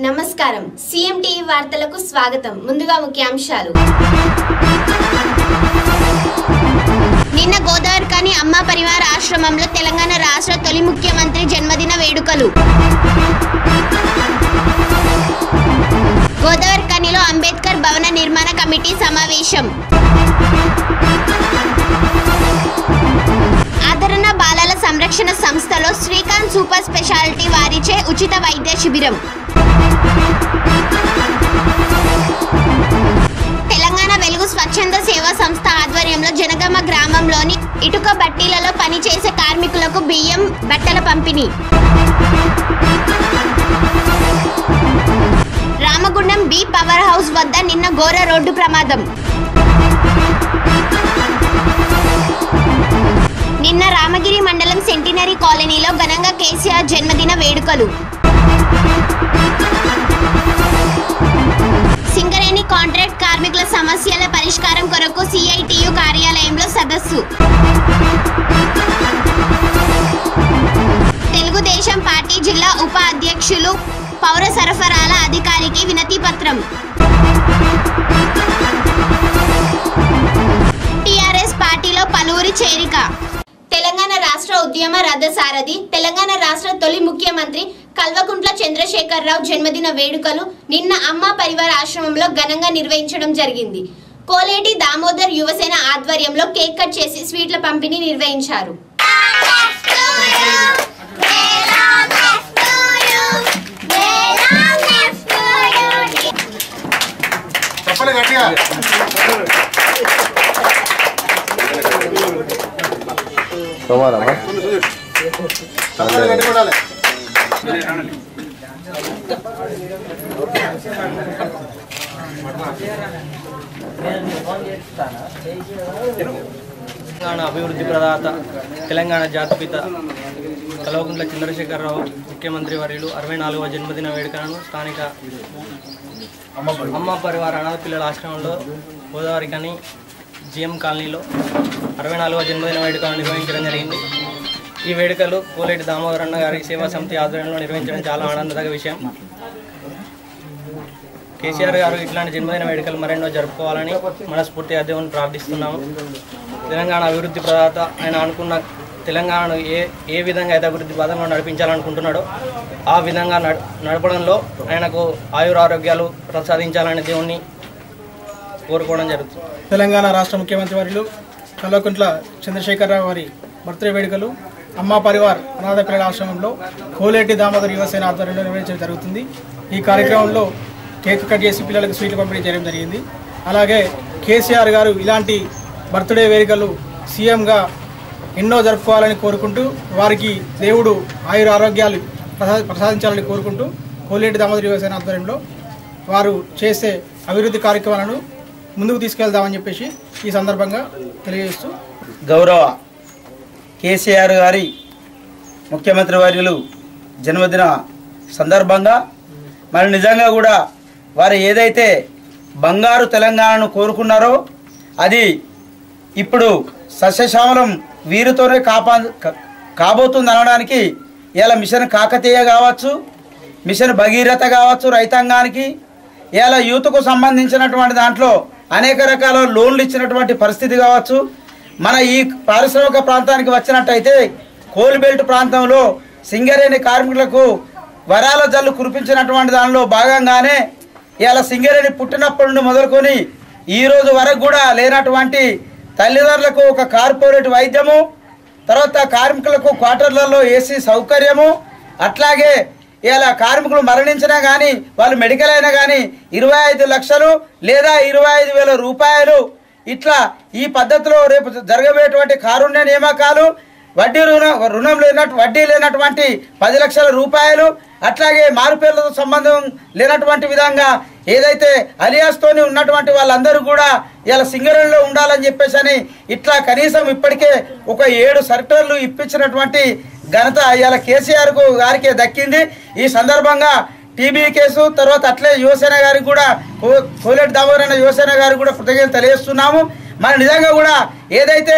నమస్కారం. CM TV వార్తలకు స్వాగతం. ముందుగా ముఖ్యాంశాలు. సమావేశం. ఆదరణ బాలల సంరక్షణ సంస్థలో శ్రీకాంత్ సూపర్ స్పెషాలిటీ వారిచే ఉచిత వైద్య శిబిరం. తెలంగాణ వెలుగు స్వచ్ఛంద సేవా సంస్థ ఆధ్వర్యంలో జనగమ గ్రామంలోని ఇటుక బట్టీలలో పనిచేసే కార్మికులకు బియ్యం బట్టల పంపిణీ. రామగుండం బి పవర్ హౌస్ వద్ద నిన్న ఘోర రోడ్డు ప్రమాదం. నిన్న రామగిరి మండలం సెంటినరీ కాలనీలో ఘనంగా కేసీఆర్ జన్మదిన వేడుకలు. సింగరేణి కాంట్రాక్ట్ కార్మికుల సమస్యల పరిష్కారం కొరకు సిఐటియు కార్యాలయంలో సదస్సు. తెలుగుదేశం పార్టీ జిల్లా ఉప అధ్యక్షులు పౌర సరఫరాల అధికారికి వినతి పత్రం టిఆర్ఎస్ పార్టీలో పలువురి చేరిక. తెలంగాణ రాష్ట్ర ఉద్యమ రథసారథి తెలంగాణ రాష్ట్ర తొలి ముఖ్యమంత్రి కల్వకుంట్ల చంద్రశేఖరరావు జన్మదిన వేడుకలు నిన్న అమ్మ పరివార ఆశ్రమంలో ఘనంగా నిర్వహించడం జరిగింది. కోలేటి దామోదర్ యువసేన ఆధ్వర్యంలో కేక్ కట్ చేసి స్వీట్ల పంపిణీ నిర్వహించారు. చెప్పండి గట్టిగా సోమవారమా చెప్పండి గట్టిగా ఉండాలి తెలంగాణ అభివృద్ధి ప్రదాత తెలంగాణ జాతిపిత కల్వకుంట్ల చంద్రశేఖరరావు ముఖ్యమంత్రి వర్యులు అరవై నాలుగవ జన్మదిన వేడుకలను స్థానిక అమ్మ పరివార అనాథ పిల్లల ఆశ్రమంలో గోదావరి కానీ జిఎం కాలనీలో అరవై నాలుగవ జన్మదిన వేడుకలను నిర్వహించడం జరిగింది. ఈ వేడుకలు కోలేటి దామోదరన్న గారి సేవా సమితి ఆధ్వర్యంలో నిర్వహించడం చాలా ఆనందదగ విషయం. కేసీఆర్ గారు ఇట్లాంటి జన్మదిన వేడుకలు మరెన్నో జరుపుకోవాలని మనస్ఫూర్తిగా దేవుని ప్రార్థిస్తున్నాము. తెలంగాణ అభివృద్ధి ప్రదాత ఆయన అనుకున్న తెలంగాణను ఏ ఏ విధంగా అయితే అభివృద్ధి పదంలో నడిపించాలనుకుంటున్నాడో ఆ విధంగా నడ నడపడంలో ఆయనకు ఆయురారోగ్యాలు ప్రసాదించాలని దేవుణ్ణి కోరుకోవడం జరుగుతుంది. తెలంగాణ రాష్ట్ర ముఖ్యమంత్రి వర్యులు కల్వకుంట్ల చంద్రశేఖరరావు వారి బర్త్డే వేడుకలు అమ్మ పరివార్ అనాథ పిల్లల ఆశ్రమంలో కోలేటి దామోదర్ యువసేన ఆధ్వర్యంలో నిర్వహించడం జరుగుతుంది. ఈ కార్యక్రమంలో కేక్ కట్ చేసి పిల్లలకు స్వీట్లు పంపిణీ చేయడం జరిగింది. అలాగే కేసీఆర్ గారు ఇలాంటి బర్త్డే వేడుకలు సీఎంగా ఎన్నో జరుపుకోవాలని కోరుకుంటూ వారికి దేవుడు ఆయుర ఆరోగ్యాలు ప్రసాదించాలని కోరుకుంటూ కోలేటి దామోదర్ యువసేన ఆధ్వర్యంలో వారు చేసే అభివృద్ధి కార్యక్రమాలను ముందుకు తీసుకెళ్దామని చెప్పేసి ఈ సందర్భంగా తెలియజేస్తూ గౌరవ కేసీఆర్ గారి ముఖ్యమంత్రి వర్యులు జన్మదిన సందర్భంగా మరి నిజంగా కూడా వారు ఏదైతే బంగారు తెలంగాణను కోరుకున్నారో అది ఇప్పుడు సస్యశ్యామలం వీరితోనే కాపా కాబోతుంది అనడానికి ఇలా మిషన్ కాకతీయ కావచ్చు మిషన్ భగీరథ కావచ్చు రైతాంగానికి ఇలా యూత్కు సంబంధించినటువంటి దాంట్లో అనేక రకాల లోన్లు ఇచ్చినటువంటి పరిస్థితి కావచ్చు. మన ఈ పారిశ్రామిక ప్రాంతానికి వచ్చినట్టయితే కోల్బెల్ట్ ప్రాంతంలో సింగరేణి కార్మికులకు వరాల జల్లు కురిపించినటువంటి దానిలో భాగంగానే ఇలా సింగరేణి పుట్టినప్పటి నుండి మొదలుకొని ఈ రోజు వరకు కూడా లేనటువంటి తల్లిదండ్రులకు ఒక కార్పొరేట్ వైద్యము తర్వాత కార్మికులకు క్వార్టర్లలో ఏసీ సౌకర్యము అట్లాగే ఇలా కార్మికులు మరణించినా కానీ వాళ్ళు మెడికల్ అయినా కానీ ఇరవై ఐదు లక్షలు లేదా ఇరవై ఐదు వేల రూపాయలు ఇట్లా ఈ పద్ధతిలో రేపు జరగబోయేటువంటి కారుణ్య నియామకాలు వడ్డీ రుణం రుణం లేనట్టు వడ్డీ లేనటువంటి పది లక్షల రూపాయలు అట్లాగే మారుపేర్లతో సంబంధం లేనటువంటి విధంగా ఏదైతే అలియాస్తోని ఉన్నటువంటి వాళ్ళందరూ కూడా ఇలా సింగరేణిలో ఉండాలని చెప్పేసి అని ఇట్లా కనీసం ఇప్పటికే ఒక ఏడు సర్టర్లు ఇప్పించినటువంటి ఘనత ఇలా కేసీఆర్కు దక్కింది. ఈ సందర్భంగా టీబీ కేసు తర్వాత అట్లే యువసేన గారికి కూడా కో- కోలేటి దామోదర్ యువసేన గారికి కూడా కృతజ్ఞతలు తెలియజేస్తున్నాము. మరి నిజంగా కూడా ఏదైతే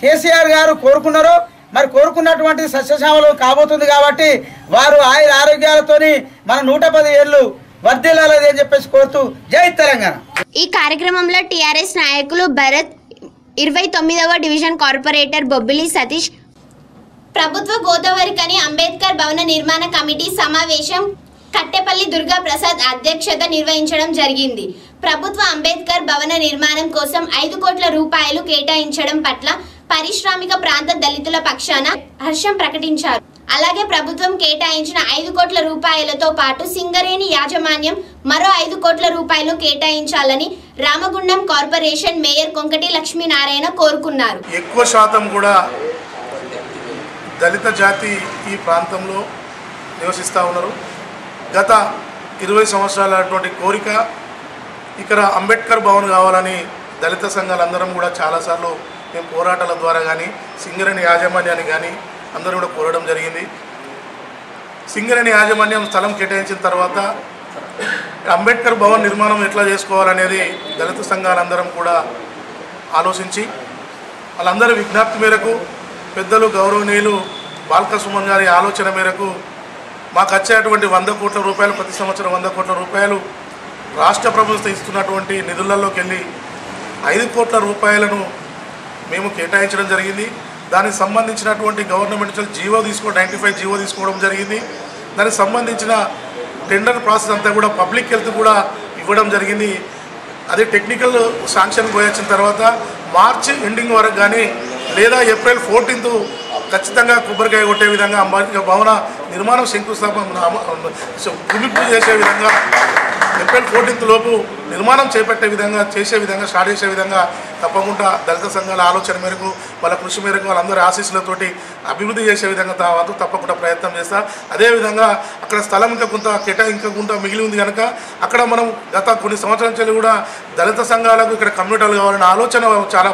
కేసీఆర్ గారు కోరుకున్నారో మరి కోరుకున్నటువంటి సస్యశ్యామలం కాబోతుంది కాబట్టి వారు ఆయుర ఆరోగ్యాలతోని మన నూట పది ఏళ్ళు వర్ధిల్లాలని అని చెప్పేసి కోరుతూ జై తెలంగాణ. ఈ కార్యక్రమంలో టీఆర్ఎస్ నాయకులు భరత్ ఇరవై తొమ్మిదవ డివిజన్ కార్పొరేటర్ బొబ్బిలి సతీష్ ప్రభుత్వ గోదావరి కని అంబేద్కర్ భవన నిర్మాణ కమిటీ సమావేశం కట్టెపల్లి దుర్గా ప్రసాద్ అధ్యక్షత నిర్వహించడం జరిగింది. ప్రభుత్వ అంబేద్కర్ భవన నిర్మాణం కోసం ఐదు కోట్ల రూపాయలు కేటాయించడం పట్ల పారిశ్రామిక ప్రాంత దళితుల పక్షాన హర్షం ప్రకటించారు. అలాగే ప్రభుత్వం కేటాయించిన ఐదు కోట్ల రూపాయలతో పాటు సింగరేణి యాజమాన్యం మరో ఐదు కోట్ల రూపాయలు కేటాయించాలని రామగుండం కార్పొరేషన్ మేయర్ కొంకటి లక్ష్మీనారాయణ కోరుకున్నారు. ఎక్కువ శాతం కూడా దళిత జాతి ఈ ప్రాంతంలో నివసిస్తూ ఉన్నారు. గత ఇరవై సంవత్సరాలటువంటి కోరిక ఇక్కడ అంబేద్కర్ భవన్ కావాలని దళిత సంఘాలందరం కూడా చాలాసార్లు మేము పోరాటాల ద్వారా కానీ సింగరేణి యాజమాన్యాన్ని కానీ అందరూ కూడా కోరడం జరిగింది. సింగరేణి యాజమాన్యం స్థలం కేటాయించిన తర్వాత అంబేద్కర్ భవన్ నిర్మాణం ఎట్లా చేసుకోవాలనేది దళిత సంఘాలందరం కూడా ఆలోచించి వాళ్ళందరి విజ్ఞప్తి మేరకు పెద్దలు గౌరవనీయులు బాల్క సుమన్ గారి ఆలోచన మేరకు మాకు వచ్చేటువంటి వంద కోట్ల రూపాయలు ప్రతి సంవత్సరం వంద కోట్ల రూపాయలు రాష్ట్ర ప్రభుత్వం ఇస్తున్నటువంటి నిధులలోకి వెళ్ళి ఐదు కోట్ల రూపాయలను మేము కేటాయించడం జరిగింది. దానికి సంబంధించినటువంటి గవర్నమెంట్ జీవో తీసుకో నైంటీ ఫైవ్ జీవో తీసుకోవడం జరిగింది. దానికి సంబంధించిన టెండర్ ప్రాసెస్ అంతా కూడా పబ్లిక్ హెల్త్ కూడా ఇవ్వడం జరిగింది. అదే టెక్నికల్ శాంక్షన్ పోయొచ్చిన తర్వాత మార్చి ఎండింగ్ వరకు కానీ లేదా ఏప్రిల్ ఫోర్టీన్త్ ఖచ్చితంగా కొబ్బరికాయ కొట్టే విధంగా అంబేద్కర్ భవన నిర్మాణం శంకుస్థాపన భూమి పూజ చేసే విధంగా ఏప్రిల్ ఫోర్టీన్త్ లోపు నిర్మాణం చేపట్టే విధంగా చేసే విధంగా స్టార్ట్ చేసే విధంగా తప్పకుండా దళిత సంఘాల ఆలోచన మేరకు వాళ్ళ కృషి మేరకు వాళ్ళందరి ఆశీస్సులతోటి అభివృద్ధి చేసే విధంగా తర్వాత తప్పకుండా ప్రయత్నం చేస్తా. అదేవిధంగా అక్కడ స్థలం ఇంకా కొంత కేటాయించకుండా మిగిలి ఉంది కనుక అక్కడ మనం గత కొన్ని సంవత్సరాల నుంచి కూడా దళిత సంఘాలకు ఇక్కడ కమ్యూనిటీలు కావాలనే ఆలోచన చాలా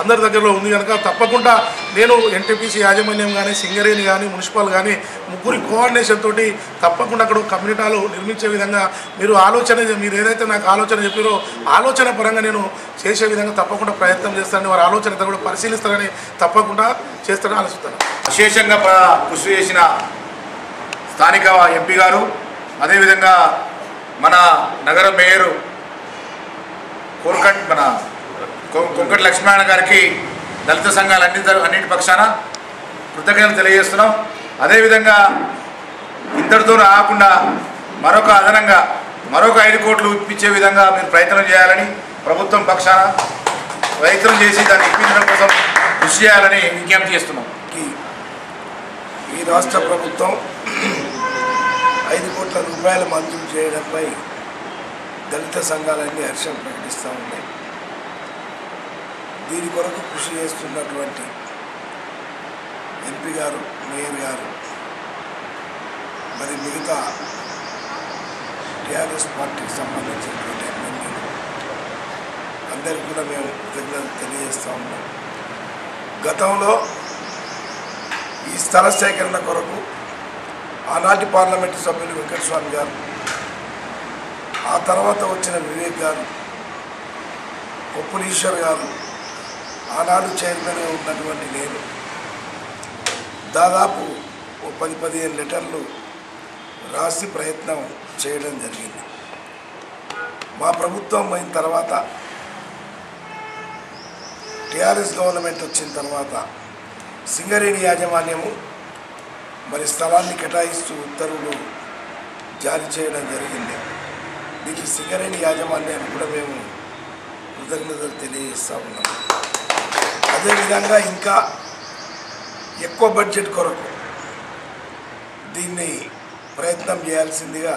అందరి దగ్గరలో ఉంది కనుక తప్పకుండా నేను ఎన్టీపీసీ యాజమాన్యం కానీ సింగరేణి కానీ మున్సిపల్ కానీ ముగ్గురి కోఆర్డినేషన్ తోటి తప్పకుండా అక్కడ కమ్యూనిటీలు నిర్మించే విధంగా మీరు ఆలోచన మీరు ఏదైతే నాకు ఆలోచన చెప్పారో ఆలోచన పరంగా నేను చేసే విధంగా తప్పకుండా ప్రయత్నం చేస్తానని వారి ఆలోచన కూడా పరిశీలిస్తారని తప్పకుండా చేస్తారని ఆలోచిస్తాను. విశేషంగా కృషి చేసిన స్థానిక ఎంపీ గారు అదేవిధంగా మన నగర మేయరు కోరకట్ మన కొ- కొంకటి లక్ష్మీనారాయణ గారికి దళిత సంఘాలు అన్ని అన్నింటి పక్షాన కృతజ్ఞతలు తెలియజేస్తున్నాం. అదేవిధంగా ఇంతటితో ఆగకుండా మరొక అదనంగా మరొక ఐదు కోట్లు ఇప్పించే విధంగా మీరు ప్రయత్నం చేయాలని ప్రభుత్వం పక్షాన ప్రయత్నం చేసి దాన్ని ఇప్పించడం కోసం కృషి చేయాలని విజ్ఞప్తి చేస్తున్నాం. ఈ ఈ రాష్ట్ర ప్రభుత్వం ఐదు కోట్ల రూపాయలు మంజూరు చేయడంపై దళిత సంఘాలన్నీ హర్షం ప్రకటిస్తూ ఉన్నాయి. దీని కొరకు కృషి చేస్తున్నటువంటి ఎంపీ గారు మేయర్ గారు మరి మిగతా టీఆర్ఎస్ పార్టీకి సంబంధించినటువంటి ఎమ్మెల్యేలు. అందరికీ కూడా మేము కృతజ్ఞతలు తెలియజేస్తూ ఉన్నాం. గతంలో ఈ స్థల సేకరణ కొరకు ఆనాటి పార్లమెంటు సభ్యులు వెంకటస్వామి గారు ఆ తర్వాత వచ్చిన వివేక్ గారు కొప్పులీశ్వర్ గారు ఆనాడు చైర్మన్గా ఉన్నటువంటి నేను దాదాపు ఓ పది పదిహేను లెటర్లు రాసి ప్రయత్నం చేయడం జరిగింది. మా ప్రభుత్వం అయిన తర్వాత టీఆర్ఎస్ గవర్నమెంట్ వచ్చిన తర్వాత సింగరేణి యాజమాన్యము మరి స్థలాన్ని కేటాయిస్తూ ఉత్తర్వులు జారీ చేయడం జరిగింది. దీనికి సింగరేణి యాజమాన్యాన్ని కూడా మేము కృతజ్ఞతలు తెలియజేస్తూ ఉన్నాం. అదేవిధంగా ఇంకా ఎక్కువ బడ్జెట్ కొరకు దీన్ని ప్రయత్నం చేయాల్సిందిగా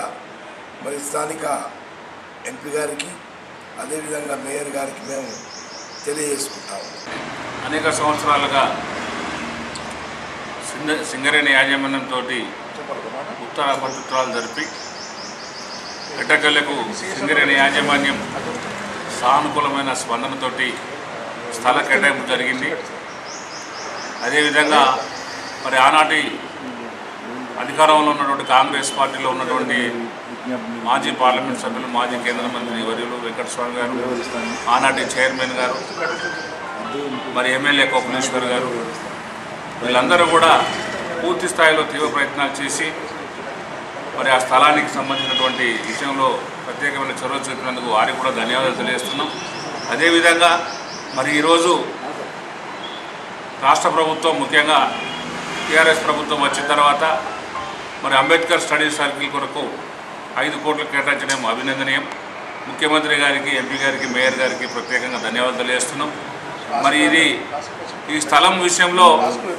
మరి స్థానిక ఎంపీ గారికి అదేవిధంగా మేయర్ గారికి మేము తెలియజేసుకుంటాము అనేక సంవత్సరాలుగా సింగ- సింగరేణి యాజమాన్యంతో ఉత్తర పట్టుత్రాలు జరిపి ఎట్టకల్లకు సింగరేణి యాజమాన్యం సానుకూలమైన స్పందనతోటి స్థల కేటాయింపు జరిగింది. అదేవిధంగా మరి ఆనాటి అధికారంలో ఉన్నటువంటి కాంగ్రెస్ పార్టీలో ఉన్నటువంటి మాజీ పార్లమెంట్ సభ్యులు మాజీ కేంద్ర మంత్రి వర్యులు వెంకటస్వామి గారు ఆనాటి చైర్మన్ గారు మరి ఎమ్మెల్యే కోపనేశ్వర్ గారు వీళ్ళందరూ కూడా పూర్తి స్థాయిలో తీవ్ర ప్రయత్నాలు చేసి మరి ఆ స్థలానికి సంబంధించినటువంటి విషయంలో ప్రత్యేకమైన చొరవ చూపినందుకు వారికి కూడా ధన్యవాదాలు తెలియజేస్తున్నాం. అదేవిధంగా మరి ఈరోజు రాష్ట్ర ప్రభుత్వం ముఖ్యంగా టీఆర్ఎస్ ప్రభుత్వం వచ్చిన తర్వాత మరి అంబేద్కర్ స్టడీ సర్కిల్ కొరకు ఐదు కోట్లు కేటాయించడం అభినందనీయం. ముఖ్యమంత్రి గారికి ఎంపీ గారికి మేయర్ గారికి ప్రత్యేకంగా ధన్యవాదాలు తెలియజేస్తున్నాం. మరి ఇది ఈ స్థలం విషయంలో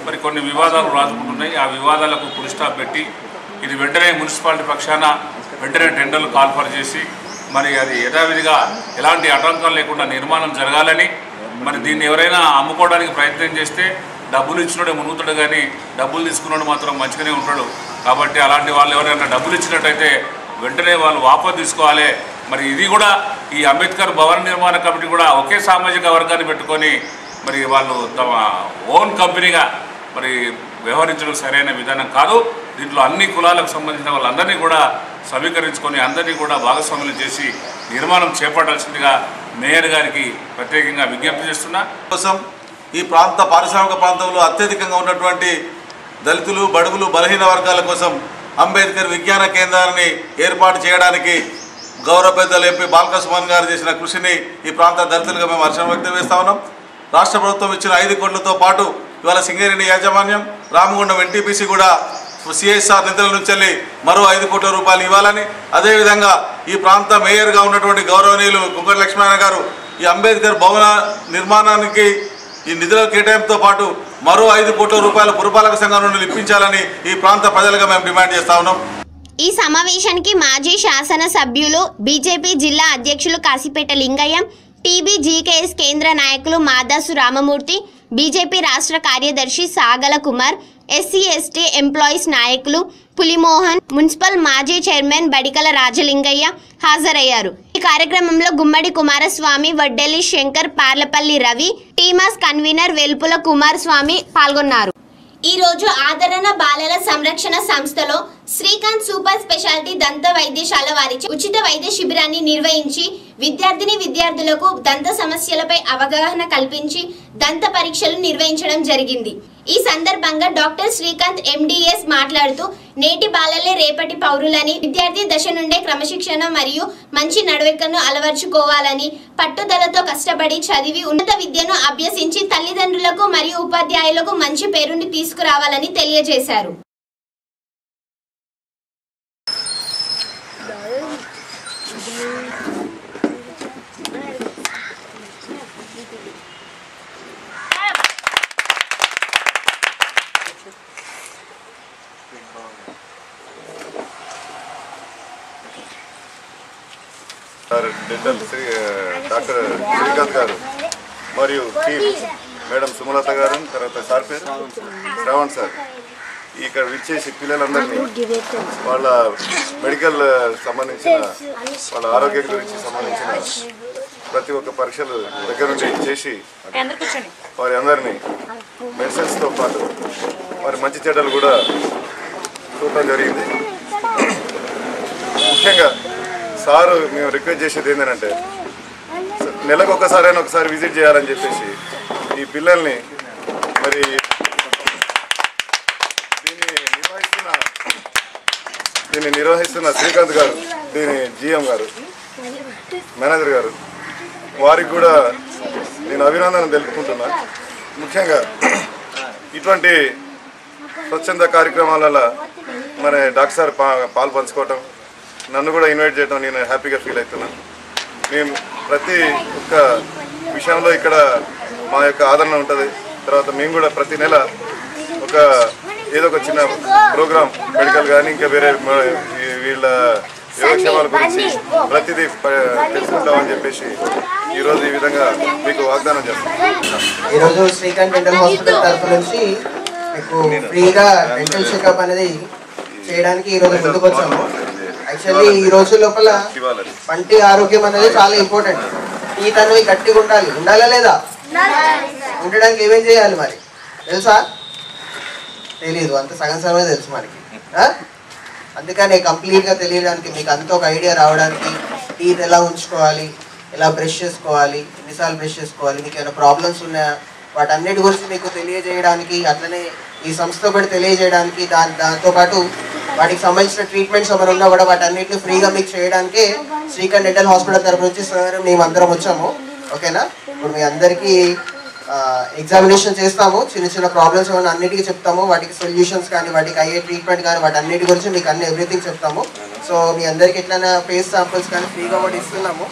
మరి కొన్ని వివాదాలు రాజుకుంటున్నాయి. ఆ వివాదాలకు పురిస్టాప్ పెట్టి ఇది వెంటనే మున్సిపాలిటీ పక్షాన వెంటనే టెండర్లు కాల్ఫర్ చేసి మరి అది యథావిధిగా ఎలాంటి ఆటంకం లేకుండా నిర్మాణం జరగాలని మరి దీన్ని ఎవరైనా అమ్ముకోవడానికి ప్రయత్నం చేస్తే డబ్బులు ఇచ్చినోడే మునుగుతాడు కానీ డబ్బులు తీసుకున్నాడు మాత్రం మంచిగానే ఉంటాడు. కాబట్టి అలాంటి వాళ్ళు ఎవరైనా డబ్బులు ఇచ్చినట్టయితే వెంటనే వాళ్ళు వాపసు తీసుకోవాలి. మరి ఇది కూడా ఈ అంబేద్కర్ భవన నిర్మాణ కమిటీ కూడా ఒకే సామాజిక వర్గాన్ని పెట్టుకొని మరి వాళ్ళు తమ ఓన్ కంపెనీగా మరి వ్యవహరించడం సరైన విధానం కాదు. దీంట్లో అన్ని కులాలకు సంబంధించిన వాళ్ళందరినీ కూడా సమీకరించుకొని అందరినీ కూడా భాగస్వాములు చేసి నిర్మాణం చేపట్టాల్సిందిగా మేయర్ గారికి ప్రత్యేకంగా విజ్ఞప్తి చేస్తున్నా. కోసం ఈ ప్రాంత పారిశ్రామిక ప్రాంతంలో అత్యధికంగా ఉన్నటువంటి దళితులు బడుగులు బలహీన వర్గాల కోసం అంబేద్కర్ విజ్ఞాన కేంద్రాన్ని ఏర్పాటు చేయడానికి గౌరవ పెద్దలు ఎంపీ బాలకృష్ణ గారు చేసిన కృషిని ఈ ప్రాంత దళితులుగా మేము హర్షం వ్యక్తం చేస్తా ఉన్నాం. రాష్ట్ర ప్రభుత్వం ఇచ్చిన ఐదు కోట్లతో పాటు ఇవాళ సింగరేణి యాజమాన్యం రామగుండం ఎన్టీపీసీ కూడా సిఎస్ఆర్ నిధుల నుంచి వెళ్ళి మరో ఐదు కోట్ల రూపాయలు ఇవ్వాలని. అదేవిధంగా ఈ ప్రాంత మేయర్గా ఉన్నటువంటి గౌరవనీయులు కుంకటి లక్ష్మణ గారు ఈ అంబేద్కర్ భవన నిర్మాణానికి ఈ నిధుల కేటాయింపుతో పాటు మరో ఐదు కోట్ల రూపాయల పురపాలక సంఘం నుండి ఇప్పించాలని ఈ ప్రాంత ప్రజలుగా మేము డిమాండ్ చేస్తా ఉన్నాం. ఈ సమావేశానికి మాజీ శాసన సభ్యులు బీజేపీ జిల్లా అధ్యక్షులు కాసిపేట లింగయ్య టీబీ జీకేఎస్ కేంద్ర నాయకులు మాదాసు రామమూర్తి బీజేపీ రాష్ట్ర కార్యదర్శి Sagala Kumar SC ST employees నాయకులు పులిమోహన్ మున్సిపల్ మాజీ చైర్మన్ బడికల రాజలింగయ్య హాజరయ్యారు. ఈ కార్యక్రమంలో గుమ్మడి కుమారస్వామి వడ్డెల్లి శంకర్ పార్లపల్లి రవి టీమాస్ కన్వీనర్ వెల్పుల కుమారస్వామి పాల్గొన్నారు. ఈ రోజు ఆదరణ బాలల సంరక్షణ సంస్థలో శ్రీకాంత్ సూపర్ స్పెషాలిటీ దంత వైద్యశాల వారిచే ఉచిత వైద్య శిబిరాన్ని నిర్వహించి విద్యార్థిని విద్యార్థులకు దంత సమస్యలపై అవగాహన కల్పించి దంత పరీక్షలు నిర్వహించడం జరిగింది. ఈ సందర్భంగా డాక్టర్ శ్రీకాంత్ ఎండిఎస్ మాట్లాడుతూ నేటి బాలలే రేపటి పౌరులని విద్యార్థి దశ నుండే క్రమశిక్షణ మరియు మంచి నడవడికను అలవర్చుకోవాలని పట్టుదలతో కష్టపడి చదివి ఉన్నత విద్యను అభ్యసించి తల్లిదండ్రులకు మరియు ఉపాధ్యాయులకు మంచి పేరుని తీసుకురావాలని తెలియజేశారు. డెంటల్ శ్రీ డాక్టర్ శ్రీకాంత్ గారు మరియు టీం మేడం సుమలత గారు తర్వాత సార్ పేరు శ్రావణ్ సార్. ఇక్కడ విచ్చేసి పిల్లలందరినీ వాళ్ళ మెడికల్ సంబంధించిన వాళ్ళ ఆరోగ్యం గురించి సంబంధించిన ప్రతి ఒక్క పరీక్షలు దగ్గర నుండి చేసి వారి అందరినీ మెడిసిన్స్తో పాటు వారి మంచి చెడ్డలు కూడా చూడటం జరిగింది. ముఖ్యంగా సారు మేము రిక్వెస్ట్ చేసేది ఏంటంటే నెలకు ఒకసారైనా ఒకసారి విజిట్ చేయాలని చెప్పేసి ఈ పిల్లల్ని మరి దీన్ని నిర్వహిస్తున్న దీన్ని నిర్వహిస్తున్న శ్రీకాంత్ గారు దీని జిఎం గారు మేనేజర్ గారు వారికి కూడా నేను అభినందన తెలుపుకుంటున్నా. ముఖ్యంగా ఇటువంటి స్వచ్ఛంద కార్యక్రమాలలో మరి డాక్టర్ సార్ పా పాలు పంచుకోవటం నన్ను కూడా ఇన్వైట్ చేయడం నేను హ్యాపీగా ఫీల్ అవుతున్నాను. మేము ప్రతి ఒక్క విషయంలో ఇక్కడ మా యొక్క ఆదరణ ఉంటుంది. తర్వాత మేము కూడా ప్రతి నెల ఒక ఏదో ఒక చిన్న ప్రోగ్రామ్ మెడికల్ కానీ ఇంకా వేరే వీళ్ళ యోగక్షేమాల గురించి ప్రతిదీ తెలుసుకుంటామని చెప్పేసి ఈరోజు ఈ విధంగా మీకు వాగ్దానం చేస్తాం ఈరోజు శ్రీకాంత్ డెంటల్ హాస్పిటల్ తరఫు నుంచి మీకు ఫ్రీగా డెంటల్ చెకప్ అనేది చేయడానికి ఈరోజు ముందుకు వచ్చాము యాక్చువల్లీ ఈ రోజు లోపల పంటి ఆరోగ్యం అనేది చాలా ఇంపార్టెంట్. ఈ తనవి గట్టిగా ఉండాలి. ఉండాలా లేదా? ఉండడానికి ఏమేం చేయాలి మరి? తెలుసా? తెలియదు అంత సగం సగమే తెలుసు మనకి? అందుకనే కంప్లీట్గా తెలియడానికి మీకు అంత ఒక ఐడియా రావడానికి టీత్ ఎలా ఉంచుకోవాలి? ఎలా బ్రష్ చేసుకోవాలి? ఎన్నిసార్లు బ్రష్ చేసుకోవాలి? మీకు ఏమైనా ప్రాబ్లమ్స్ ఉన్నాయా? వాటన్నిటి గురించి మీకు తెలియజేయడానికి అట్లనే ఈ సంస్థ కూడా తెలియజేయడానికి దాని దాంతో పాటు వాటికి సంబంధించిన ట్రీట్మెంట్స్ ఏమైనా ఉన్నా కూడా వాటన్నిటిని ఫ్రీగా మీకు చేయడానికి శ్రీకాంత్ డెంటల్ హాస్పిటల్ తరపు నుంచి సార్ మేము అందరం వచ్చాము. ఓకేనా? ఇప్పుడు మీ అందరికీ ఎగ్జామినేషన్ చేస్తాము. చిన్న చిన్న ప్రాబ్లమ్స్ ఏమైనా అన్నిటికీ చెప్తాము. వాటికి సొల్యూషన్స్ కానీ వాటికి అయ్యే ట్రీట్మెంట్ కానీ వాటి అన్నిటి గురించి మీకు అన్ని ఎవ్రీథింగ్ చెప్తాము. సో మీ అందరికి ఎట్లైనా ఫేస్ శాంపుల్స్ కానీ ఫ్రీగా కూడా ఇస్తున్నాము.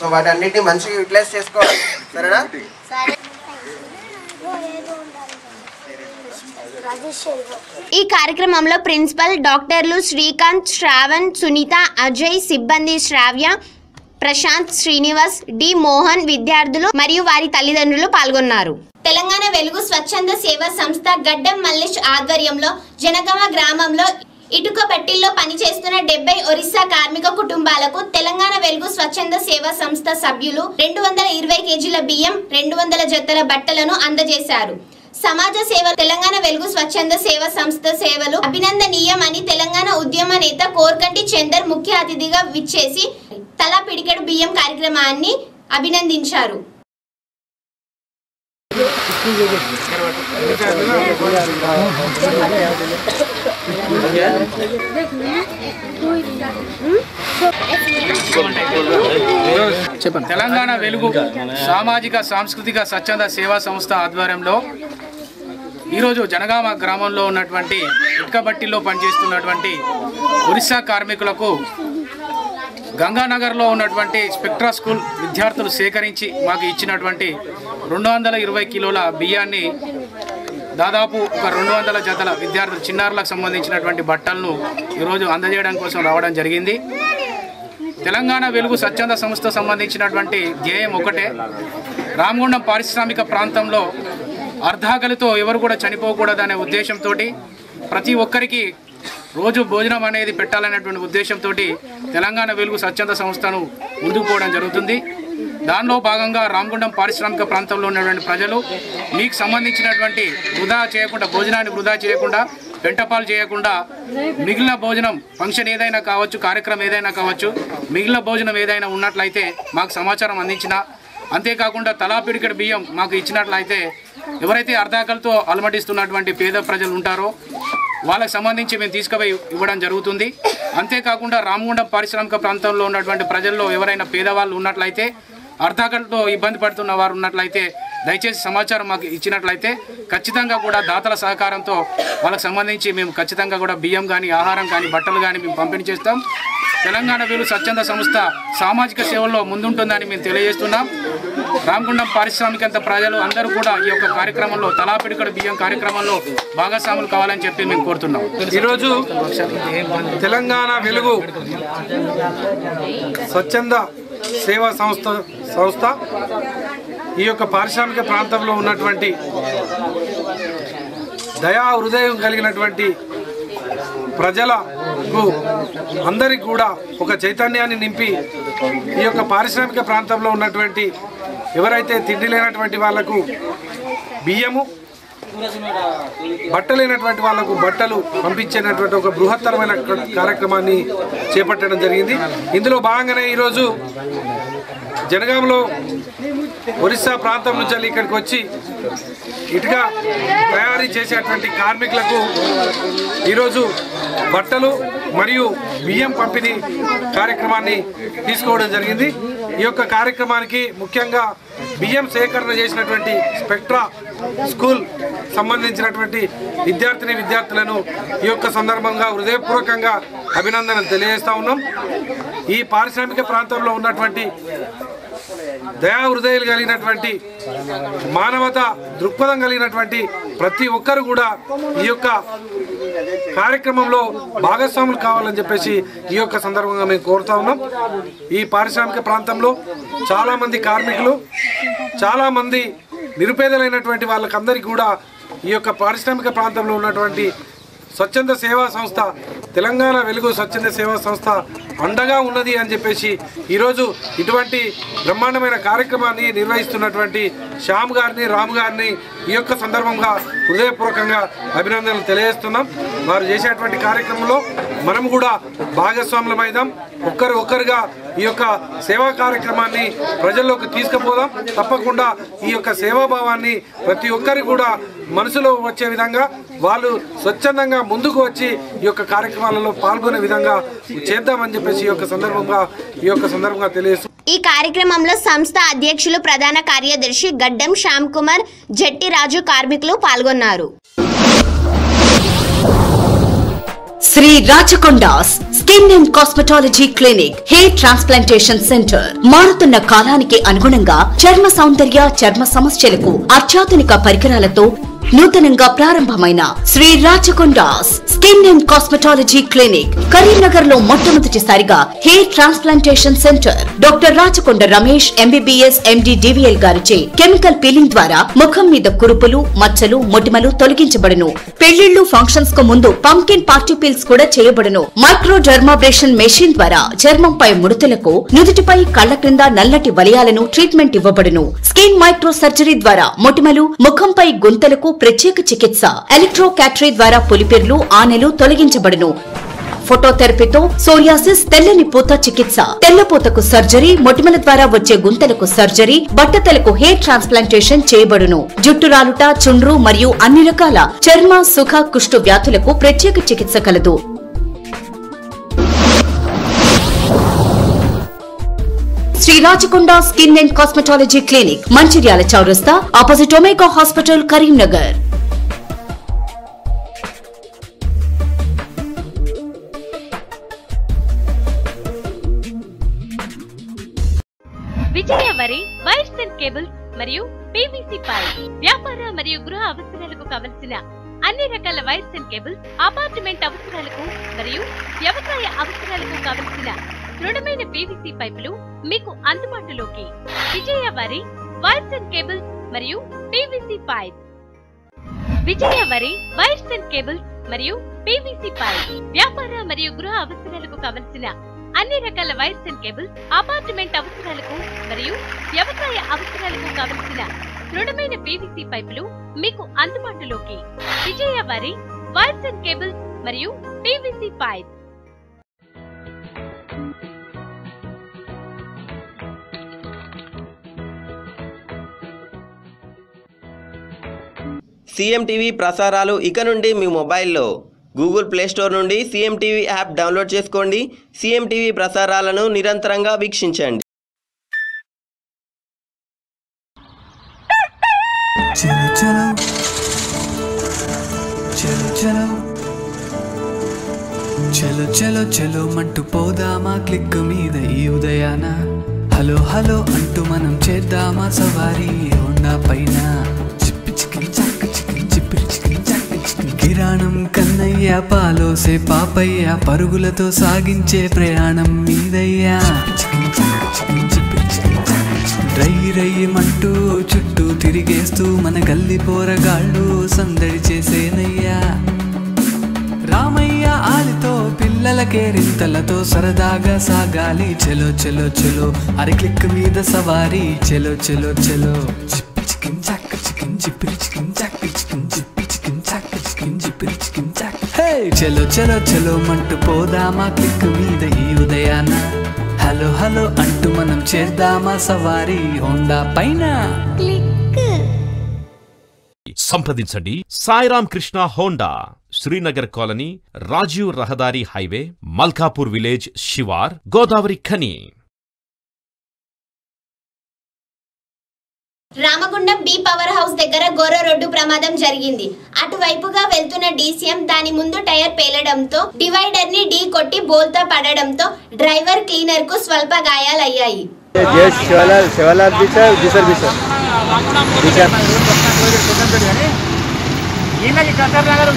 సో వాటి అన్నిటిని మంచిగా యూటిలైజ్ చేసుకోవాలి. సరేనా? ఈ కార్యక్రమంలో ప్రిన్సిపల్ డాక్టర్లు శ్రీకాంత్ శ్రావణ్ సునీత అజయ్ సిబ్బంది శ్రావ్య ప్రశాంత్ శ్రీనివాస్ డి మోహన్ విద్యార్థులు మరియు వారి తల్లిదండ్రులు పాల్గొన్నారు. తెలంగాణ వెలుగు స్వచ్ఛంద సేవా సంస్థ గడ్డం మల్లేష్ ఆధ్వర్యంలో జనగమ గ్రామంలో ఇటుక బట్టిల్లో పనిచేస్తున్న డెబ్బై ఒరిస్సా కార్మిక కుటుంబాలకు తెలంగాణ వెలుగు స్వచ్ఛంద సేవా సంస్థ సభ్యులు రెండు వందల ఇరవై కేజీల బియ్యం రెండు వందల జతల బట్టలను అందజేశారు. సమాజ సేవ తెలంగాణ వెలుగు స్వచ్ఛంద సేవ సంస్థ సేవలు అభినందనీయమని తెలంగాణ ఉద్యమ నేత కోర్కంటి చందర్ ముఖ్య అతిథిగా విచ్చేసి తలా పిడికెడు బియ్యం కార్యక్రమాన్ని అభినందించారు. తెలంగాణ వెలుగు సామాజిక సాంస్కృతిక స్వచ్ఛంద సేవా సంస్థ ఆధ్వర్యంలో ఈరోజు జనగామ గ్రామంలో ఉన్నటువంటి ఇటుకబట్టిలో పనిచేస్తున్నటువంటి ఒరిస్సా కార్మికులకు గంగానగర్లో ఉన్నటువంటి స్పెక్ట్రా స్కూల్ విద్యార్థులు సేకరించి మాకు ఇచ్చినటువంటి రెండు వందల ఇరవై కిలోల బియ్యాన్ని దాదాపు ఒక రెండు వందల జతల విద్యార్థులు చిన్నారులకు సంబంధించినటువంటి బట్టలను ఈరోజు అందజేయడం కోసం రావడం జరిగింది. తెలంగాణ వెలుగు స్వచ్ఛంద సంస్థ సంబంధించినటువంటి ధ్యేయం ఒకటే. రామగుండం పారిశ్రామిక ప్రాంతంలో అర్ధాకలితో ఎవరు కూడా చనిపోకూడదనే ఉద్దేశంతో ప్రతి ఒక్కరికి రోజు భోజనం అనేది పెట్టాలనేటువంటి ఉద్దేశంతో తెలంగాణ వెలుగు స్వచ్ఛంద సంస్థను ముందుకు పోవడం జరుగుతుంది. దానిలో భాగంగా రామగుండం పారిశ్రామిక ప్రాంతంలో ఉన్నటువంటి ప్రజలు మీకు సంబంధించినటువంటి వృధా చేయకుండా భోజనాన్ని వృధా చేయకుండా వెంటపాలు చేయకుండా మిగిలిన భోజనం ఫంక్షన్ ఏదైనా కావచ్చు కార్యక్రమం ఏదైనా కావచ్చు మిగిలిన భోజనం ఏదైనా ఉన్నట్లయితే మాకు సమాచారం అందించిన అంతేకాకుండా తలా పిడికెడు బియ్యం మాకు ఇచ్చినట్లయితే ఎవరైతే అర్ధాకలతో అలమటిస్తున్నటువంటి పేద ప్రజలు ఉంటారో వాళ్ళకి సంబంధించి మేము తీసుకుపోయి ఇవ్వడం జరుగుతుంది. అంతేకాకుండా రామగుండం పారిశ్రామిక ప్రాంతంలో ఉన్నటువంటి ప్రజల్లో ఎవరైనా పేదవాళ్ళు ఉన్నట్లయితే అర్ధాకలతో ఇబ్బంది పడుతున్న వారు ఉన్నట్లయితే దయచేసి సమాచారం మాకు ఇచ్చినట్లయితే ఖచ్చితంగా కూడా దాతల సహకారంతో వాళ్ళకి సంబంధించి మేము ఖచ్చితంగా కూడా బియ్యం కానీ ఆహారం కానీ బట్టలు కానీ మేము పంపిణీ చేస్తాం. తెలంగాణ వీరు స్వచ్ఛంద సంస్థ సామాజిక సేవల్లో ముందుంటుందని మేము తెలియజేస్తున్నాం. రామగుండం పారిశ్రామికంత ప్రజలు అందరూ కూడా ఈ యొక్క కార్యక్రమంలో తలాపిడికడ బియ్యం కార్యక్రమంలో భాగస్వాములు కావాలని చెప్పి మేము కోరుతున్నాం. ఈరోజు తెలంగాణ వెలుగు స్వచ్ఛంద సేవా సంస్థ సంస్థ ఈ యొక్క పారిశ్రామిక ప్రాంతంలో ఉన్నటువంటి దయా హృదయం కలిగినటువంటి ప్రజలకు అందరికి కూడా ఒక చైతన్యాన్ని నింపి ఈ యొక్క పారిశ్రామిక ప్రాంతంలో ఉన్నటువంటి ఎవరైతే తిండి లేనటువంటి వాళ్ళకు బియ్యము బట్టలేనటువంటి వాళ్ళకు బట్టలు పంపించేటటువంటి ఒక బృహత్తరమైన కార్యక్రమాన్ని చేపట్టడం జరిగింది. ఇందులో భాగంగానే ఈరోజు జనగాంలో ఒరిస్సా ప్రాంతం నుంచి వెళ్ళి ఇక్కడికి వచ్చి ఇటుక తయారీ చేసేటువంటి కార్మికులకు ఈరోజు బట్టలు మరియు బియ్యం పంపిణీ కార్యక్రమాన్ని తీసుకోవడం జరిగింది. ఈ యొక్క కార్యక్రమానికి ముఖ్యంగా బియ్యం సేకరణ చేసినటువంటి స్పెక్ట్రా స్కూల్ సంబంధించినటువంటి విద్యార్థిని విద్యార్థులను ఈ యొక్క సందర్భంగా హృదయపూర్వకంగా అభినందనలు తెలియజేస్తా ఉన్నాం. ఈ పారిశ్రామిక ప్రాంతంలో ఉన్నటువంటి దయా హృదయాలు కలిగినటువంటి మానవత దృక్పథం కలిగినటువంటి ప్రతి ఒక్కరు కూడా ఈ యొక్క కార్యక్రమంలో భాగస్వాములు కావాలని చెప్పేసి ఈ యొక్క సందర్భంగా మేము కోరుతా ఉన్నాం. ఈ పారిశ్రామిక ప్రాంతంలో చాలామంది కార్మికులు చాలామంది నిరుపేదలైనటువంటి వాళ్ళకందరికీ కూడా ఈ యొక్క పారిశ్రామిక ప్రాంతంలో ఉన్నటువంటి స్వచ్ఛంద సేవా సంస్థ తెలంగాణ వెలుగు స్వచ్ఛంద సేవా సంస్థ అండగా ఉన్నది అని చెప్పేసి ఈరోజు ఇటువంటి బ్రహ్మాండమైన కార్యక్రమాన్ని నిర్వహిస్తున్నటువంటి శ్యామ్ గారిని రామ్ గారిని ఈ యొక్క సందర్భంగా హృదయపూర్వకంగా అభినందనలు తెలియజేస్తున్నాం. వారు చేసేటువంటి కార్యక్రమంలో మనం కూడా భాగస్వాములమైదాం ఒక్కరు ఒక్కరుగా ఈ యొక్క సేవా కార్యక్రమాన్ని ప్రజల్లోకి తీసుకుపోదాం. తప్పకుండా ఈ యొక్క సేవాభావాన్ని ప్రతి ఒక్కరు కూడా మనసులో వచ్చే విధంగా వాళ్ళు స్వచ్ఛందంగా ముందుకు వచ్చి ఈ యొక్క కార్యక్రమాలలో పాల్గొనే విధంగా చేద్దామని చెప్పేసి ఈ యొక్క సందర్భంగా ఈ యొక్క సందర్భంగా తెలియజేస్తూ ఈ కార్యక్రమంలో సంస్థ అధ్యక్షులు ప్రధాన కార్యదర్శి గడ్డం శ్యామ్ కుమార్ జట్టి రాజు కార్మికులు పాల్గొన్నారు. Shri Rachakonda's skin and cosmetology clinic hair transplantation centre. మారుతున్న కాలానికి అనుగుణంగా చర్మ సౌందర్య చర్మ సమస్యలకు అత్యాధునిక పరికరాలతో నూతనంగా ప్రారంభమైన Shri Rachakonda's skin and cosmetology clinic కరీంనగర్లో మొట్టమొదటిసారిగా hair transplantation centre. Doctor Rachakonda Ramesh MBBS MD DVL గారిచే కెమికల్ పీలింగ్ ద్వారా ముఖం మీద కురుపులు మచ్చలు మొటిమలు తొలగించబడును. పెళ్ళిళ్ళు ఫంక్షన్స్కు ముందు పంకిన్ పార్టీ పీల్స్ కూడా చేయబడును. మైక్రో డర్మాబ్రేషన్ మెషిన్ ద్వారా చర్మంపై ముడతలకు నుదుటిపై కళ్ళ క్రింద నల్లటి వలయాలను ట్రీట్మెంట్ ఇవ్వబడును. స్కిన్ మైక్రో సర్జరీ ద్వారా మొటిమలు ముఖంపై గుంతలకు ప్రత్యేక చికిత్స. ఎలక్ట్రోకాటరీ ద్వారా పులిపెర్లు ఆనెలు తొలగించబడును. ఫోటోథెరపీతో సోరియాసిస్ తెల్లని పూత చికిత్స. తెల్లపూతకు సర్జరీ మొటిమల ద్వారా వచ్చే గుంతలకు సర్జరీ బట్టతలకు హెయిర్ ట్రాన్స్ప్లాంటేషన్ చేయబడును. జుట్టు రాలుట చుండ్రు మరియు అన్ని రకాల చర్మ సుఖ కుష్టు వ్యాధులకు ప్రత్యేక చికిత్స కలదు. Shri Rachakonda skin and cosmetology clinic Mancherial చౌరస్తా opposite Omega hospital Karimnagar. Vijaya వరి వైర్స్ అండ్ కేబుల్స్ మరియు పీవీసీ పైప్ వ్యాపార మరియు గృహ అవసరాలకు కావలసిన అన్ని రకాల వైర్స్ అండ్ కేబుల్స్ అపార్ట్మెంట్ అవసరాలకు మరియు వ్యవసాయ అవసరాలకు కావలసిన దృఢమైన పీవీసీ పైపులు మీకు అందుబాటులోకి. విజయ వరి వైర్స్ అండ్ కేబుల్స్ మరియు పీవీసీ పైప్. విజయ వరి వైర్స్ అండ్ కేబుల్స్ మరియు పీవీసీ పైప్. వ్యాపార మరియు గృహ అవసరాలకు కావలసిన అన్ని రకాల వైర్స్ అండ్ కేబుల్స్ అపార్ట్మెంట్ అవసరాలకు మరియు వ్యవసాయ అవసరాలకు కావలసిన దృఢమైన పీవీసీ పైపులు మీకు అందుబాటులోకి. విజయవారి వైర్స్ అండ్ కేబుల్స్ మరియు పీవీసీ పైప్. సీఎం టీవీ ప్రసారాలు ఇక నుండి మీ మొబైల్లో. గూగుల్ ప్లే స్టోర్ నుండి సీఎం టీవీ యాప్ డౌన్లోడ్ చేసుకోండి. సీఎం టీవీ ప్రసారాలను నిరంతరంగా వీక్షించండి. చలో చలో. చలో చలో. చలో చలో చలో మంటూ పోదామా క్లిక్ మీద ఈ ఉదయాన. హలో హలో అంటూ మనం చేద్దామా సవారీ. హోండా పైన. చికిన్ కిరాణం కన్నయ్య పాలోసే పాపయ్య పరుగులతో సాగించే ప్రయాణం మీదయ్యా. రై రయ్యమంటూ చుట్టూ తిరిగేస్తూ మన గల్లి పోరగాళ్ళు సందడి చేసేనయ్యా. రామయ్య ఆలితో పిల్లలకే రింతలతో సరదాగా సాగాలి. చెలో చెలో చెలో అరక్లిక్ మీద సవారీ. చెలో చెలో చెలో చిప్పి చెలో చెలో చెలో మంటూ పోదామా? క్లిక్ మీద ఈ ఉదయాన. హలో హలో అంటూ మనం చేద్దామా సవారీ? హోండా పైన. సంప్రదించండి. సాయిరామ్ కృష్ణ హోండా శ్రీనగర్ కాలనీ రాజీవ్ రహదారి highway Malkapur village శివార్ Godavari Khani. Ramagundam B power house దగ్గర ఘోర రోడ్డు ప్రమాదం జరిగింది. అటువైపుగా వెళ్తున్న డీసీఎం దాని ముందు టైర్ పేలడంతో డివైడర్ని డీ కొట్టి బోల్తా పడడంతో డ్రైవర్ క్లీనర్కు స్వల్ప గాయాలయ్యాయి. కసర్ నగర్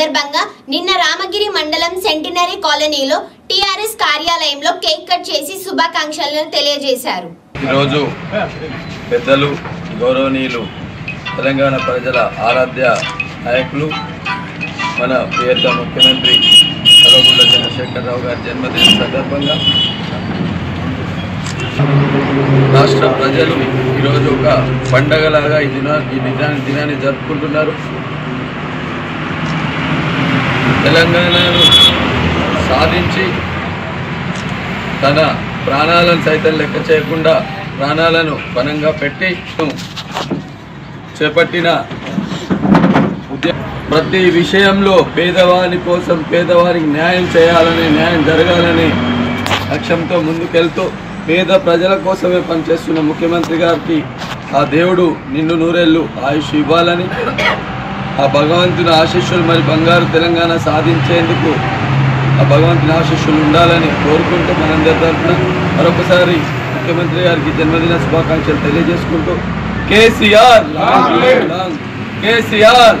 సందర్భంగా నిన్న రామగిరి మండలం సెంటినరీ కాలనీలో టీఆర్ఎస్ కార్యాలయంలో కేక్ కట్ చేసి శుభాకాంక్షలను తెలియజేశారు. ఈరోజు పెద్దలు గౌరవనీయులు తెలంగాణ ప్రజల ఆరాధ్య నాయకులు మన ప్రియత ముఖ్యమంత్రి కల్వకుంట్ల చంద్రశేఖరరావు గారి జన్మదిన సందర్భంగా రాష్ట్ర ప్రజలు ఈరోజు ఒక పండగలాగా ఈ దినా ఈ దినాన్ని దినాన్ని జరుపుకుంటున్నారు. తెలంగాణను సాధించి తన ప్రాణాలను సైతం లెక్క చేయకుండా ప్రాణాలను పనంగా పెట్టి చేపట్టిన ఉద్య ప్రతి విషయంలో పేదవాని కోసం పేదవారికి న్యాయం చేయాలని న్యాయం జరగాలని లక్ష్యంతో ముందుకెళ్తూ పేద ప్రజల కోసమే పనిచేస్తున్న ముఖ్యమంత్రి గారికి ఆ దేవుడు నిన్ను నూరేళ్ళు ఆయుష్ ఇవ్వాలని ఆ భగవంతుని ఆశీస్సులు మరి బంగారు తెలంగాణ సాధించేందుకు ఆ భగవంతుని ఆశీస్సులు ఉండాలని కోరుకుంటూ మనందరి తరఫున మరొకసారి ముఖ్యమంత్రి గారికి జన్మదిన శుభాకాంక్షలు తెలియజేసుకుంటూ కేసీఆర్ కేసీఆర్.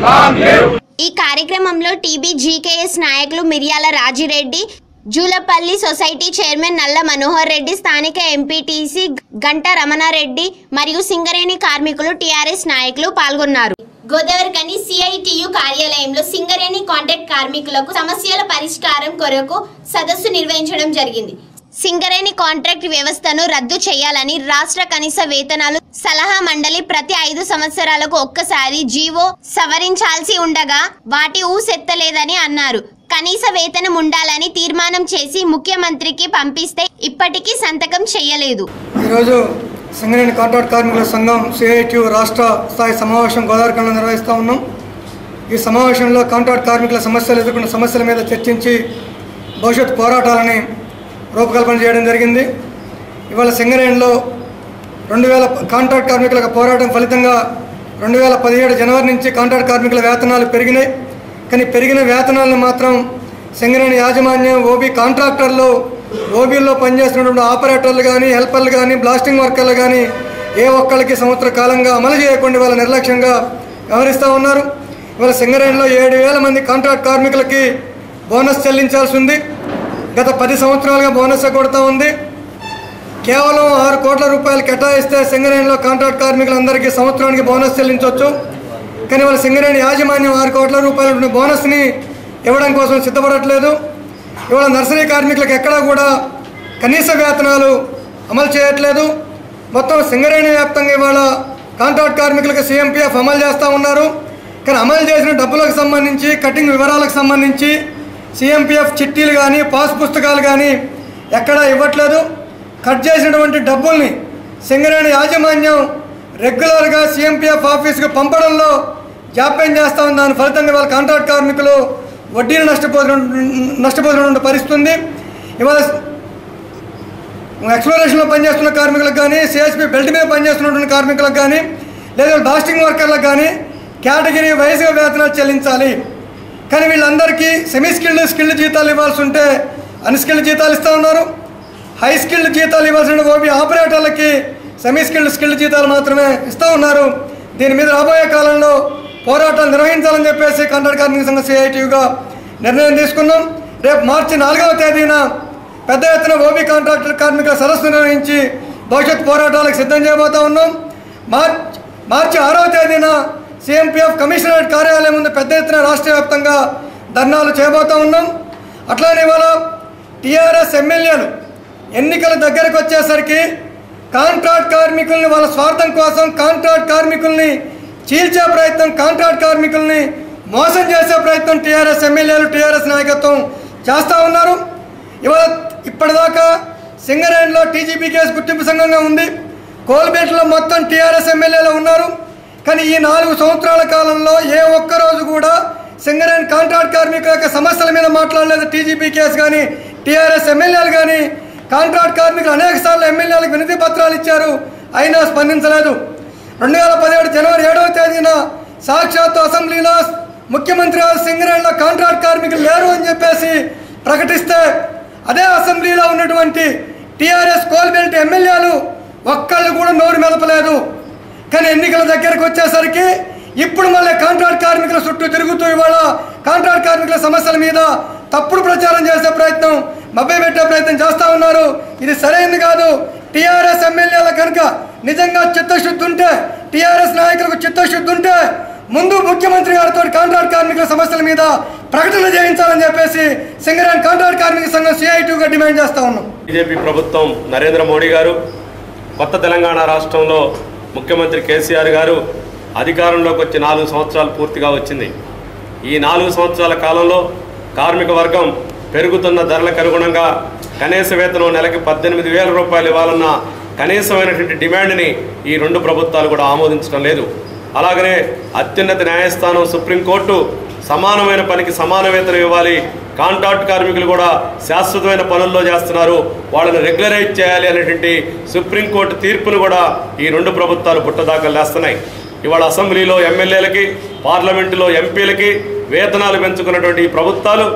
ఈ కార్యక్రమంలో టీబీ జీకేఎస్ నాయకులు మిర్యాల రాజిరెడ్డి జూలపల్లి సొసైటీ చైర్మన్ నల్ల మనోహర్ రెడ్డి స్థానిక ఎంపీటీసీ గంట రమణారెడ్డి మరియు సింగరేణి కార్మికులు టీఆర్ఎస్ నాయకులు పాల్గొన్నారు. గోదావరికని సిఐటియు కార్యాలయంలో సింగరేణి కాంట్రాక్ట్ కార్మికులకు సమస్యల పరిష్కారం కొరకు సదస్సు నిర్వహించడం జరిగింది. సింగరేణి కాంట్రాక్ట్ వ్యవస్థను రద్దు చేయాలని రాష్ట్ర కనీస వేతనాలు సలహా మండలి ప్రతి ఐదు సంవత్సరాలకు ఒక్కసారి జీవో సవరించాల్సి ఉండగా వాటి ఊసెత్తలేదని అన్నారు. కనీస వేతనం ఉండాలని తీర్మానం చేసి ముఖ్యమంత్రికి పంపిస్తే ఇప్పటికీ సంతకం చేయలేదు. ఈరోజు సింగరేణి కాంట్రాక్ట్ కార్మికుల సంఘం సిఐటియు రాష్ట్ర స్థాయి సమావేశం గోదావరిఖండ్లో నిర్వహిస్తూ ఉన్నాం. ఈ సమావేశంలో కాంట్రాక్ట్ కార్మికుల సమస్యలు ఎదుర్కొన్న సమస్యల మీద చర్చించి భవిష్యత్ పోరాటాలని రూపకల్పన చేయడం జరిగింది. ఇవాళ సింగరేణిలో రెండు వేల కాంట్రాక్ట్ కార్మికుల పోరాటం ఫలితంగా రెండు వేల పదిహేడు జనవరి నుంచి కాంట్రాక్ట్ కార్మికుల వేతనాలు పెరిగినాయి. కానీ పెరిగిన వేతనాలను మాత్రం సింగరేణి యాజమాన్యం ఓబీ కాంట్రాక్టర్లు ఓబీల్లో పనిచేస్తున్నటువంటి ఆపరేటర్లు కానీ హెల్పర్లు కానీ బ్లాస్టింగ్ వర్కర్లు కానీ ఏ ఒక్కరికి సంవత్సర కాలంగా అమలు చేయకుండా వాళ్ళ నిర్లక్ష్యంగా వ్యవహరిస్తూ ఉన్నారు. ఇవాళ సింగరేణిలో ఏడు వేల మంది కాంట్రాక్ట్ కార్మికులకి బోనస్ చెల్లించాల్సి ఉంది గత పది సంవత్సరాలుగా బోనస్ కొడుతూ ఉంది. కేవలం ఆరు కోట్ల రూపాయలు కేటాయిస్తే సింగరేణిలో కాంట్రాక్ట్ కార్మికులందరికీ సంవత్సరానికి బోనస్ చెల్లించవచ్చు కానీ వాళ్ళ సింగరేణి యాజమాన్యం ఆరు కోట్ల రూపాయల బోనస్ని ఇవ్వడం కోసం సిద్ధపడట్లేదు. ఇవాళ నర్సరీ కార్మికులకు ఎక్కడా కూడా కనీస వేతనాలు అమలు చేయట్లేదు. మొత్తం సింగరేణి వ్యాప్తంగా ఇవాళ కాంట్రాక్ట్ కార్మికులకు సీఎంపీఎఫ్ అమలు చేస్తూ ఉన్నారు. కానీ అమలు చేసిన డబ్బులకు సంబంధించి కటింగ్ వివరాలకు సంబంధించి సీఎంపీఎఫ్ చిట్టీలు కానీ పాస్ పుస్తకాలు కానీ ఎక్కడా ఇవ్వట్లేదు. కట్ చేసినటువంటి డబ్బుల్ని సింగరేణి యాజమాన్యం రెగ్యులర్గా సీఎంపీఎఫ్ ఆఫీస్కి పంపడంలో జాప్యం చేస్తా ఉంది. దాని ఫలితంగా వాళ్ళ కాంట్రాక్ట్ కార్మికులు వడ్డీలు నష్టపోతున్న నష్టపోతున్నటువంటి పరిస్థితి ఉంది ఇవాళ ఎక్స్ప్లోరేషన్లో పనిచేస్తున్న కార్మికులకు కానీ సిఎస్పి బెల్ట్ మీద పనిచేస్తున్నటువంటి కార్మికులకు కానీ లేదా బాస్టింగ్ వర్కర్లకు కానీ కేటగిరీ వైజ్గా వేతనాలు చెల్లించాలి. కానీ వీళ్ళందరికీ సెమీ స్కిల్డ్ స్కిల్డ్ జీతాలు ఇవ్వాల్సి ఉంటే అన్స్కిల్డ్ జీతాలు ఇస్తూ ఉన్నారు. హై స్కిల్డ్ జీతాలు ఇవ్వాల్సిన ఓబీ ఆపరేటర్లకి సెమీ స్కిల్డ్ స్కిల్డ్ జీతాలు మాత్రమే ఇస్తూ ఉన్నారు. దీని మీద రాబోయే కాలంలో పోరాటాలు నిర్వహించాలని చెప్పేసి కాంట్రాక్ట్ కార్మిక సంఘ సిఐటియుగా నిర్ణయం తీసుకున్నాం. రేపు మార్చి నాలుగవ తేదీన పెద్ద ఎత్తున ఓబీ కాంట్రాక్టర్ కార్మికుల సదస్సు నిర్వహించి భవిష్యత్ పోరాటాలకు సిద్ధం చేయబోతా ఉన్నాం. మార్చ్ మార్చి ఆరవ తేదీన సిఎంపిఎఫ్ కమిషనరేట్ కార్యాలయం ముందు పెద్ద ఎత్తున రాష్ట్ర వ్యాప్తంగా ధర్నాలు చేయబోతా ఉన్నాం. అట్లానే ఇవాళ టీఆర్ఎస్ ఎమ్మెల్యేలు ఎన్నికల దగ్గరకు వచ్చేసరికి కాంట్రాక్ట్ కార్మికుల్ని వాళ్ళ స్వార్థం కోసం కాంట్రాక్ట్ కార్మికుల్ని చీల్చే ప్రయత్నం కాంట్రాక్ట్ కార్మికుల్ని మోసం చేసే ప్రయత్నం టీఆర్ఎస్ ఎమ్మెల్యేలు టీఆర్ఎస్ నాయకత్వం చేస్తూ ఉన్నారు. ఇవాళ ఇప్పటిదాకా సింగరేణిలో టీజీపీ కేసు గుర్తింపు సంఘంగా ఉంది. కోల్బేట్లో మొత్తం టీఆర్ఎస్ ఎమ్మెల్యేలు ఉన్నారు. కానీ ఈ నాలుగు సంవత్సరాల కాలంలో ఏ ఒక్క రోజు కూడా సింగరేణి కాంట్రాక్ట్ కార్మికుల యొక్క సమస్యల మీద మాట్లాడలేదు టీజీపీ కేసు కానీ టీఆర్ఎస్ ఎమ్మెల్యేలు కానీ. కాంట్రాక్ట్ కార్మికులు అనేక సార్లు ఎమ్మెల్యేలకు వినతి పత్రాలు ఇచ్చారు. అయినా స్పందించలేదు. రెండు వేల పదిహేడు జనవరి ఏడవ తేదీన సాక్షాత్ అసెంబ్లీలో ముఖ్యమంత్రి సింగరేణిలో కాంట్రాక్ట్ కార్మికులు లేరు అని చెప్పేసి ప్రకటిస్తే అదే అసెంబ్లీలో ఉన్నటువంటి టీఆర్ఎస్ కోల్బెల్ట్ ఎమ్మెల్యేలు ఒక్కళ్ళు కూడా నోరు మెదపలేదు. కానీ ఎన్నికల దగ్గరకు వచ్చేసరికి ఇప్పుడు మళ్ళీ కాంట్రాక్ట్ కార్మికుల చుట్టూ తిరుగుతూ ఇవాళ కాంట్రాక్ట్ కార్మికుల సమస్యల మీద తప్పుడు ప్రచారం చేసే ప్రయత్నం మభ్య పెట్టే ప్రయత్నం చేస్తూ ఉన్నారు. ఇది సరైనది కాదు. టీఆర్ఎస్ ఎమ్మెల్యేల కనుక నిజంగా చిత్తశుద్ధి ఉంటే టీఆర్ఎస్ నాయకులకు చిత్తశుద్ధి ఉంటే ముందు ముఖ్యమంత్రి గారితో కాంట్రాక్ట్ కార్మికుల సమస్యల మీద ప్రకటన చేయించాలని చెప్పేసి సింగరేణి కాంట్రాక్ట్ కార్మిక సంఘం సిఐటిగా డిమాండ్ చేస్తా ఉన్నాం. బీజేపీ ప్రభుత్వం నరేంద్ర మోడీ గారు కొత్త తెలంగాణ రాష్ట్రంలో ముఖ్యమంత్రి కేసీఆర్ గారు అధికారంలోకి వచ్చి నాలుగు సంవత్సరాలు పూర్తిగా వచ్చింది. ఈ నాలుగు సంవత్సరాల కాలంలో కార్మిక వర్గం పెరుగుతున్న ధరలకు అనుగుణంగా కనీస వేతనం నెలకి పద్దెనిమిది వేల రూపాయలు ఇవ్వాలన్న కనీసమైనటువంటి డిమాండ్ని ఈ రెండు ప్రభుత్వాలు కూడా ఆమోదించడం లేదు. అలాగనే అత్యున్నత న్యాయస్థానం సుప్రీంకోర్టు సమానమైన పనికి సమాన వేతనం ఇవ్వాలి. కాంట్రాక్ట్ కార్మికులు కూడా శాశ్వతమైన పనుల్లో చేస్తున్నారు. వాళ్ళని రెగ్యులరైజ్ చేయాలి అనేటువంటి సుప్రీంకోర్టు తీర్పును కూడా ఈ రెండు ప్రభుత్వాలు పుట్టదాఖలు చేస్తున్నాయి ఇవాళ అసెంబ్లీలో ఎమ్మెల్యేలకి పార్లమెంటులో ఎంపీలకి వేతనాలు పెంచుకున్నటువంటి ఈ ప్రభుత్వాలు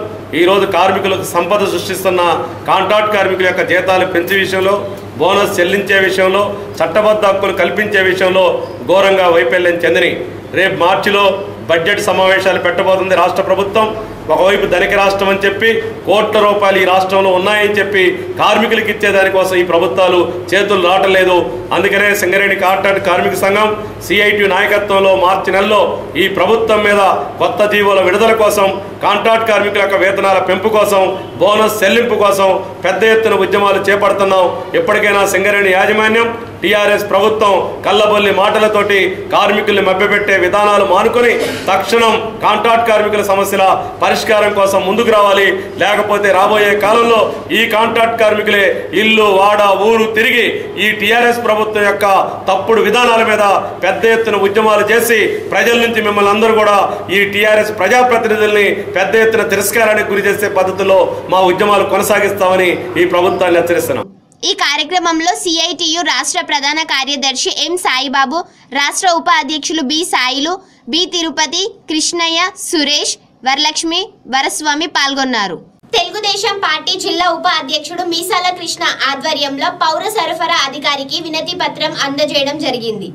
ఈరోజు కార్మికులకు సంపద సృష్టిస్తున్న కాంట్రాక్ట్ కార్మికుల యొక్క జీతాలు పెంచే విషయంలో బోనస్ చెల్లించే విషయంలో చట్టబద్ధ హక్కులు కల్పించే విషయంలో ఘోరంగా వైఫల్యం చెందిని రేపు మార్చిలో బడ్జెట్ సమావేశాలు పెట్టబోతుంది రాష్ట్ర ప్రభుత్వం. ఒకవైపు ధనిక రాష్ట్రం అని చెప్పి కోట్ల రూపాయలు ఈ రాష్ట్రంలో ఉన్నాయని చెప్పి కార్మికులకు ఇచ్చేదానికోసం ఈ ప్రభుత్వాలు చేతులు రావటలేదు అందుకనే సింగరేణి కాంట్రాక్ట్ కార్మిక సంఘం సిఐటి నాయకత్వంలో మార్చి నెలలో ఈ ప్రభుత్వం మీద కొత్త జీవోల విడుదల కోసం కాంట్రాక్ట్ కార్మికుల యొక్క వేతనాల పెంపు కోసం బోనస్ చెల్లింపు కోసం పెద్ద ఎత్తున ఉద్యమాలు చేపడుతున్నాం. ఎప్పటికైనా సింగరేణి యాజమాన్యం టీఆర్ఎస్ ప్రభుత్వం కళ్ళబొల్లి మాటలతోటి కార్మికుల్ని మభ్యపెట్టే విధానాలు మానుకొని తక్షణం కాంట్రాక్ట్ కార్మికుల సమస్యల పరిష్కారం కోసం ముందుకు రావాలి. లేకపోతే రాబోయే కాలంలో ఈ కాంట్రాక్ట్ కార్మికులే ఇల్లు వాడ ఊరు తిరిగి ఈ టీఆర్ఎస్ ప్రభుత్వం యొక్క తప్పుడు విధానాల మీద పెద్ద ఎత్తున ఉద్యమాలు చేసి ప్రజల నుంచి మిమ్మల్ని అందరూ కూడా ఈ టీఆర్ఎస్ ప్రజాప్రతినిధుల్ని పెద్ద ఎత్తున తిరస్కారానికి గురి చేసే పద్ధతిలో మా ఉద్యమాలు కొనసాగిస్తామని ఈ ప్రభుత్వాన్ని హెచ్చరిస్తున్నాం. ఈ కార్యక్రమంలో సిఐటియు రాష్ట్ర ప్రధాన కార్యదర్శి ఎం సాయిబాబు రాష్ట్ర ఉపాధ్యక్షులు బి సాయిలు బి తిరుపతి కృష్ణయ్య సురేష్ వరలక్ష్మి వరస్వామి పాల్గొన్నారు. తెలుగుదేశం పార్టీ జిల్లా ఉపాధ్యక్షుడు మీసాల కృష్ణ ఆధ్వర్యంలో పౌర సరఫరా అధికారికి వినతి పత్రం అందజేయడం జరిగింది.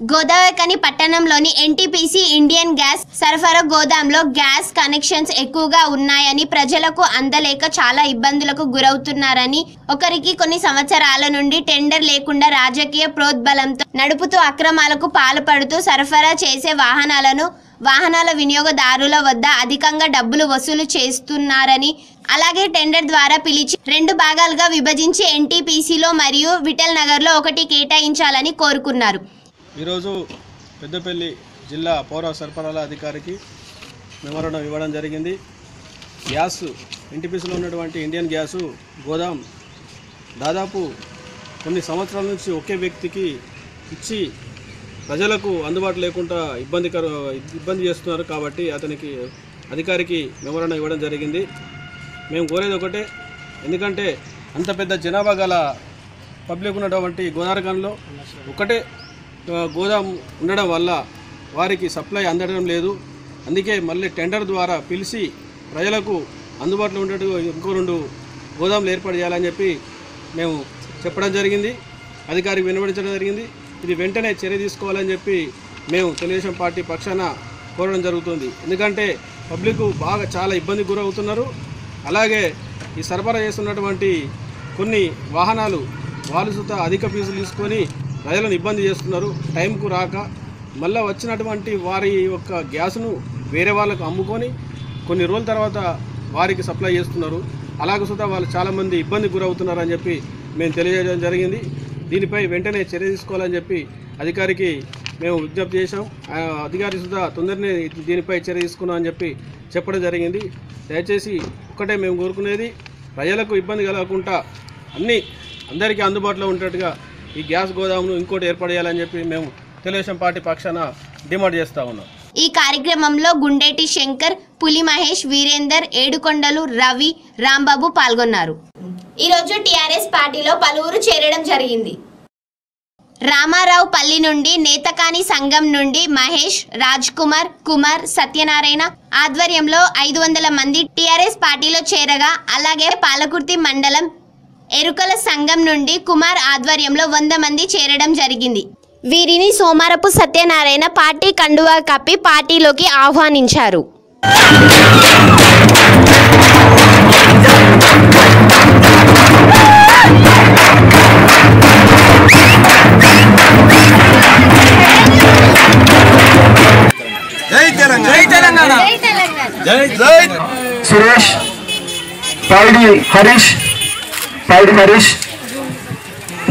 గోదావరికని పట్టణంలోని ఎన్టీపీసీ ఇండియన్ గ్యాస్ సరఫరా గోదాంలో గ్యాస్ కనెక్షన్స్ ఎక్కువగా ఉన్నాయని ప్రజలకు అందలేక చాలా ఇబ్బందులకు గురవుతున్నారని ఒకరికి కొన్ని సంవత్సరాల నుండి టెండర్ లేకుండా రాజకీయ ప్రోద్బలంతో నడుపుతూ అక్రమాలకు పాల్పడుతూ సరఫరా చేసే వాహనాలను వాహనాల వినియోగదారుల వద్ద అధికంగా డబ్బులు వసూలు చేస్తున్నారని అలాగే టెండర్ ద్వారా పిలిచి రెండు భాగాలుగా విభజించి ఎన్టీపీసీలో మరియు విఠల్ నగర్లో ఒకటి కేటాయించాలని కోరుకున్నారు. ఈరోజు పెద్దపల్లి జిల్లా పౌర సరఫరాల అధికారికి మెమోరండం ఇవ్వడం జరిగింది. గ్యాస్ ఎన్టీపీసీలో ఉన్నటువంటి ఇండియన్ గ్యాసు గోదాం దాదాపు కొన్ని సంవత్సరాల నుంచి ఒకే వ్యక్తికి ఇచ్చి ప్రజలకు అందుబాటు లేకుండా ఇబ్బందికర ఇబ్బంది చేస్తున్నారు కాబట్టి అతనికి అధికారికి మెమోరండం ఇవ్వడం జరిగింది. మేము కోరేది ఒకటే ఎందుకంటే అంత పెద్ద జనాభా గల పబ్లిక్ ఉన్నటువంటి గోదావరిఖంలో ఒకటే గోదాం ఉండడం వల్ల వారికి సప్లై అందడం లేదు. అందుకే మళ్ళీ టెండర్ ద్వారా పిలిచి ప్రజలకు అందుబాటులో ఉండేట్టు ఇంకో రెండు గోదాములు ఏర్పాటు చేయాలని చెప్పి మేము చెప్పడం జరిగింది. అధికారికి వినబడించడం జరిగింది. ఇది వెంటనే చర్య తీసుకోవాలని చెప్పి మేము తెలుగుదేశం పార్టీ పక్షాన కోరడం జరుగుతుంది. ఎందుకంటే పబ్లిక్ బాగా చాలా ఇబ్బందికి గురవుతున్నారు. అలాగే ఈ సరఫరా చేస్తున్నటువంటి కొన్ని వాహనాలు వాళ్ళు సుత అధిక ఫీజులు తీసుకొని ప్రజలను ఇబ్బంది చేస్తున్నారు. టైంకు రాక మళ్ళీ వచ్చినటువంటి వారి యొక్క గ్యాస్ను వేరే వాళ్ళకు అమ్ముకొని కొన్ని రోజుల తర్వాత వారికి సప్లై చేస్తున్నారు. అలాగే సుతా వాళ్ళు చాలామంది ఇబ్బంది గురవుతున్నారని చెప్పి మేము తెలియజేయడం జరిగింది. దీనిపై వెంటనే చర్య తీసుకోవాలని చెప్పి అధికారికి మేము విజ్ఞప్తి చేశాం. అధికారి సుధా తొందరనే దీనిపై చర్య తీసుకున్నాం అని చెప్పి చెప్పడం జరిగింది. దయచేసి ఒక్కటే మేము కోరుకునేది ప్రజలకు ఇబ్బంది కలగకుండా అన్నీ అందరికీ అందుబాటులో ఉండేట్టుగా ఈ గ్యాస్ గోదామును ఇంకోటి ఏర్పాటు చేయాలని చెప్పి మేము తెలుగుదేశం పార్టీ పక్షాన డిమాండ్ చేస్తూ ఉన్నాం. ఈ కార్యక్రమంలో గుండేటి శంకర్ పులి మహేష్ వీరేందర్ ఏడుకొండలు రవి రాంబాబు పాల్గొన్నారు. ఈరోజు టీఆర్ఎస్ పార్టీలో పలువురు చేరడం జరిగింది. రామారావు పల్లి నుండి నేతకాని సంఘం నుండి మహేష్ రాజ్ కుమార్ కుమార్ సత్యనారాయణ ఆధ్వర్యంలో ఐదు వందల మంది టీఆర్ఎస్ పార్టీలో చేరగా అలాగే పాలకుర్తి మండలం ఎరుకల సంఘం నుండి కుమార్ ఆధ్వర్యంలో వంద మంది చేరడం జరిగింది. వీరిని సోమారపు సత్యనారాయణ పార్టీ కండువా కప్పి పార్టీలోకి ఆహ్వానించారు. జై తెలంగాణ. జై తెలంగాణ. జై జై Suresh Paidi Harish Paidi Harish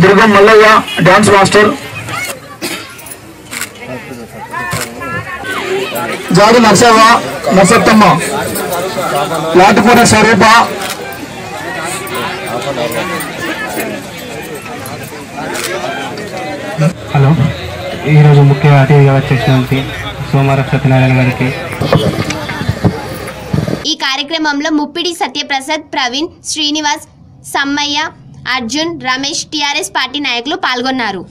Durgam Mallaiah dance master. Jadi Narsavva Narsattamma. Latupuri Swarupa hello. ఈరోజు ముఖ్య అతిథిగా వచ్చేసినటువంటి సోమారపు సత్యనారాయణ గారికి. ఈ కార్యక్రమంలో ముప్పిడి సత్యప్రసాద్ ప్రవీణ్ శ్రీనివాస్ సమ్మయ్య అర్జున్ రమేష్ టీఆర్ఎస్ పార్టీ నాయకులు పాల్గొన్నారు.